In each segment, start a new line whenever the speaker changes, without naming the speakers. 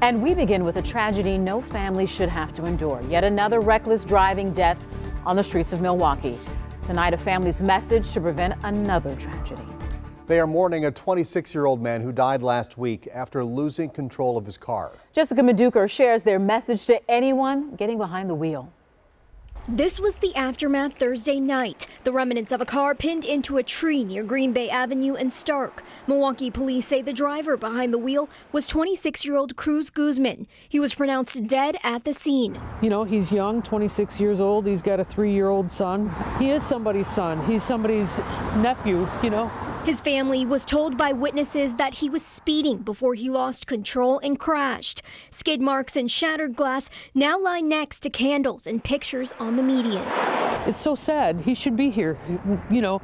And we begin with a tragedy no family should have to endure. Yet another reckless driving death on the streets of Milwaukee. Tonight, a family's message to prevent another tragedy.
They are mourning a 26 year old man who died last week after losing control of his car.
Jessica Maduker shares their message to anyone getting behind the wheel.
This was the aftermath Thursday night. The remnants of a car pinned into a tree near Green Bay Avenue and Stark. Milwaukee police say the driver behind the wheel was 26 year old Cruz Guzman. He was pronounced dead at the scene.
You know, he's young, 26 years old. He's got a three year old son. He is somebody's son, he's somebody's nephew, you know.
His family was told by witnesses that he was speeding before he lost control and crashed. Skid marks and shattered glass now lie next to candles and pictures on the median.
It's so sad. He should be here. You know,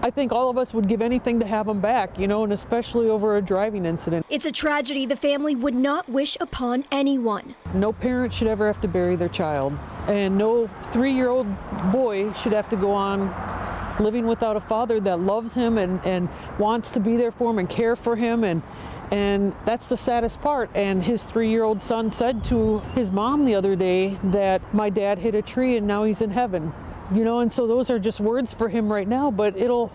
I think all of us would give anything to have him back, you know, and especially over a driving incident.
It's a tragedy the family would not wish upon anyone.
No parent should ever have to bury their child, and no three year old boy should have to go on living without a father that loves him and, and wants to be there for him and care for him and and that's the saddest part. And his three year old son said to his mom the other day that my dad hit a tree and now he's in heaven. You know, and so those are just words for him right now, but it'll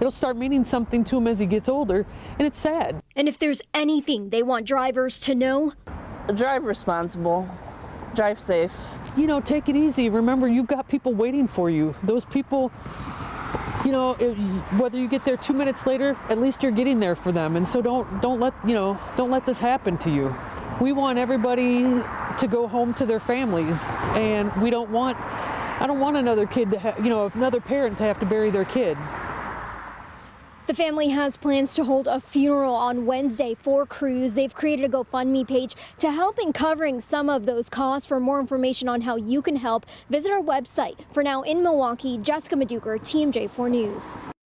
it'll start meaning something to him as he gets older, and it's sad.
And if there's anything they want drivers to know,
drive responsible, drive safe.
You know, take it easy. Remember, you've got people waiting for you. Those people you know, it, whether you get there two minutes later, at least you're getting there for them. And so don't don't let you know don't let this happen to you. We want everybody to go home to their families, and we don't want I don't want another kid to have you know another parent to have to bury their kid.
The family has plans to hold a funeral on Wednesday for Cruz. They've created a GoFundMe page to help in covering some of those costs. For more information on how you can help, visit our website. For now, in Milwaukee, Jessica Maduker, TMJ4 News.